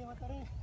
Ingat ka.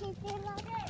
খেতে লাগে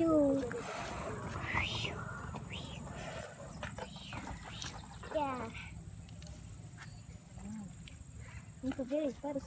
Ya. Muito bem, para o